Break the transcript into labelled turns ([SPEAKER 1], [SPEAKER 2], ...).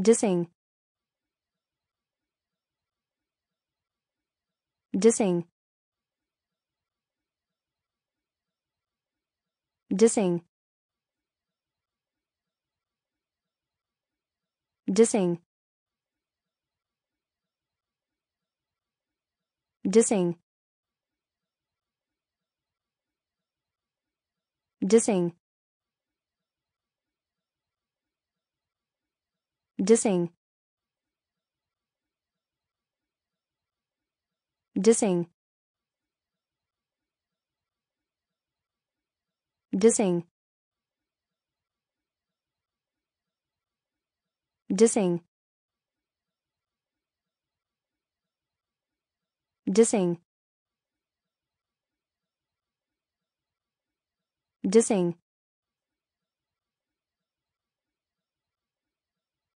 [SPEAKER 1] dissing dissing dissing dissing dissing dissing dissing. Dissing. Dissing. Dissing. Dissing. Dissing